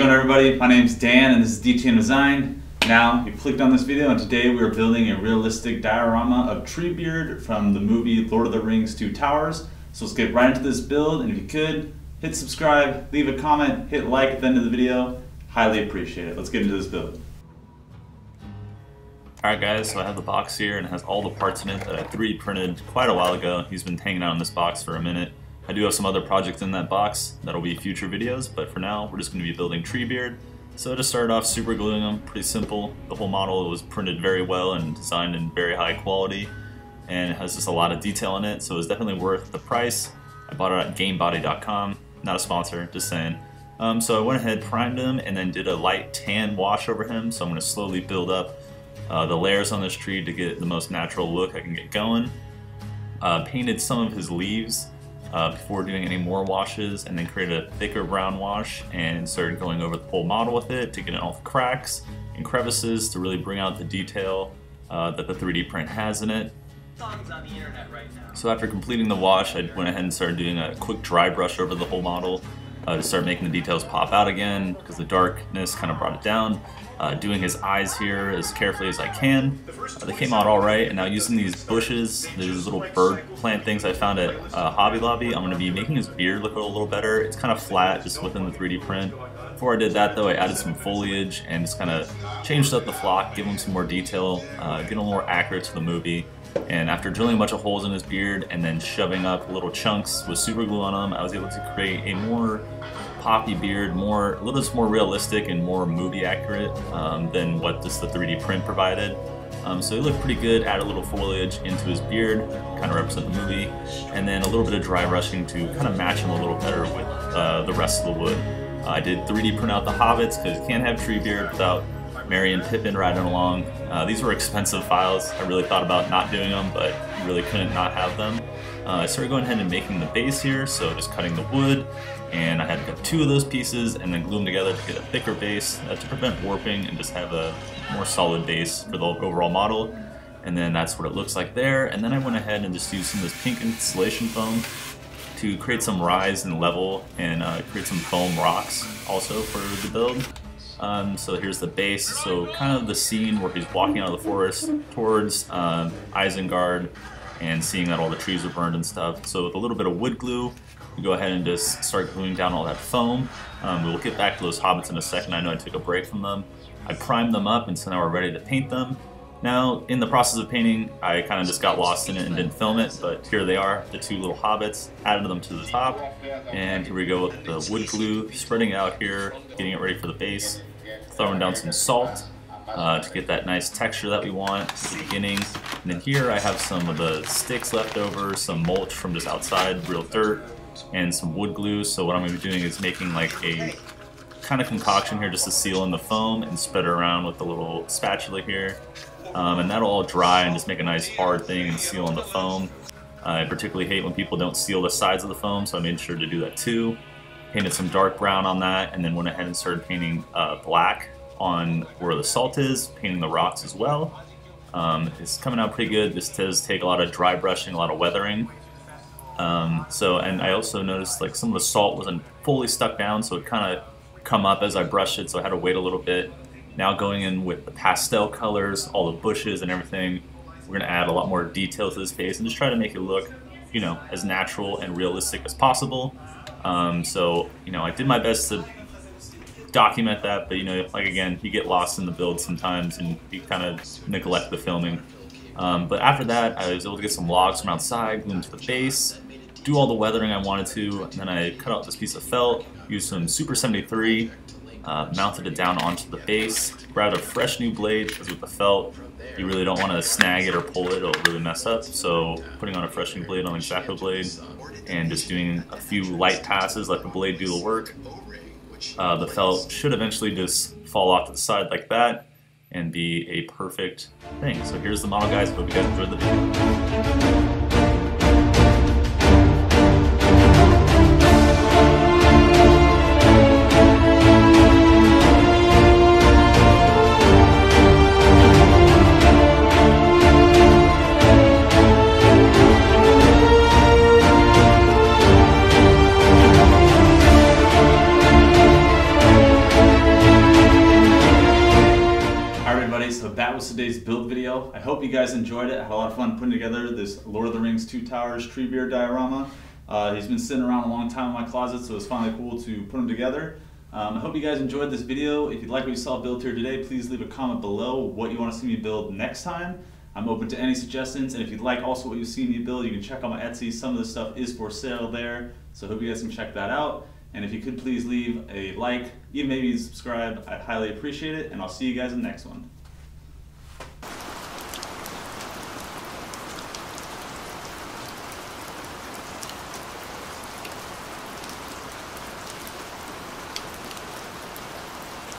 everybody, my name is Dan and this is DTM Design. Now, you clicked on this video and today we are building a realistic diorama of Treebeard from the movie Lord of the Rings Two Towers. So let's get right into this build and if you could, hit subscribe, leave a comment, hit like at the end of the video. Highly appreciate it. Let's get into this build. Alright guys, so I have the box here and it has all the parts in it that I 3D printed quite a while ago. He's been hanging out in this box for a minute. I do have some other projects in that box that'll be future videos, but for now we're just going to be building Treebeard. So I just started off super gluing them, pretty simple. The whole model was printed very well and designed in very high quality, and it has just a lot of detail in it, so it's definitely worth the price. I bought it at Gambody.com, not a sponsor, just saying. Um, so I went ahead, primed him, and then did a light tan wash over him, so I'm going to slowly build up uh, the layers on this tree to get the most natural look I can get going. Uh, painted some of his leaves uh, before doing any more washes and then created a thicker brown wash and started going over the whole model with it to get all the cracks and crevices to really bring out the detail uh, that the 3D print has in it. So after completing the wash, I went ahead and started doing a quick dry brush over the whole model uh, to start making the details pop out again because the darkness kind of brought it down. Uh, doing his eyes here as carefully as I can. Uh, they came out alright, and now using these bushes, these little bird plant things I found at uh, Hobby Lobby, I'm going to be making his beard look a little better. It's kind of flat just within the 3D print. Before I did that though, I added some foliage and just kind of changed up the flock, give him some more detail, uh, get him more accurate to the movie. And after drilling a bunch of holes in his beard and then shoving up little chunks with super glue on them, I was able to create a more poppy beard, more a little bit more realistic and more movie accurate um, than what just the 3D print provided. Um, so he looked pretty good, add a little foliage into his beard, kind of represent the movie, and then a little bit of dry brushing to kind of match him a little better with uh, the rest of the wood. I did 3D print out the hobbits because you can't have Treebeard without And Pippin riding along. Uh, these were expensive files. I really thought about not doing them, but really couldn't not have them. Uh, I started going ahead and making the base here, so just cutting the wood, and I had to cut two of those pieces and then glue them together to get a thicker base uh, to prevent warping and just have a more solid base for the overall model. And then that's what it looks like there. And then I went ahead and just used some of this pink insulation foam to create some rise and level and uh, create some foam rocks also for the build. Um, so here's the base. So kind of the scene where he's walking out of the forest towards uh, Isengard and seeing that all the trees are burned and stuff. So with a little bit of wood glue, we go ahead and just start gluing down all that foam. Um, we'll get back to those hobbits in a second. I know I took a break from them. I primed them up and so now we're ready to paint them. Now, in the process of painting, I kind of just got lost in it and didn't film it, but here they are, the two little hobbits, added them to the top, and here we go with the wood glue, spreading out here, getting it ready for the base throwing down some salt uh, to get that nice texture that we want at the beginning. And then here I have some of the sticks left over, some mulch from just outside, real dirt, and some wood glue. So what I'm going to be doing is making like a kind of concoction here just to seal in the foam and spread it around with a little spatula here. Um, and that'll all dry and just make a nice hard thing and seal in the foam. I particularly hate when people don't seal the sides of the foam, so I made sure to do that too painted some dark brown on that, and then went ahead and started painting uh, black on where the salt is, painting the rocks as well. Um, it's coming out pretty good. This does take a lot of dry brushing, a lot of weathering. Um, so, and I also noticed like some of the salt wasn't fully stuck down, so it kind of come up as I brushed it, so I had to wait a little bit. Now going in with the pastel colors, all the bushes and everything, we're gonna add a lot more detail to this face and just try to make it look, you know, as natural and realistic as possible. Um, so, you know, I did my best to document that, but, you know, like again, you get lost in the build sometimes and you kind of neglect the filming. Um, but after that, I was able to get some logs from outside, glue them to the base, do all the weathering I wanted to, and then I cut out this piece of felt, used some Super 77, uh, mounted it down onto the base, grabbed a fresh new blade, because with the felt, you really don't want to snag it or pull it, it'll really mess up. So putting on a fresh new blade on the X-Acto blade, and just doing a few light passes, let the blade do the work. Uh, the felt should eventually just fall off to the side like that and be a perfect thing. So here's the model guys, hope you guys enjoyed the video. That was today's build video. I hope you guys enjoyed it. I had a lot of fun putting together this Lord of the Rings Two Towers tree Treebeard diorama. Uh, he's been sitting around a long time in my closet, so it's finally cool to put him together. Um, I hope you guys enjoyed this video. If you like what you saw built here today, please leave a comment below what you want to see me build next time. I'm open to any suggestions, and if you'd like also what you see me build, you can check out my Etsy. Some of the stuff is for sale there, so I hope you guys can check that out. And if you could please leave a like, even maybe subscribe, I'd highly appreciate it, and I'll see you guys in the next one.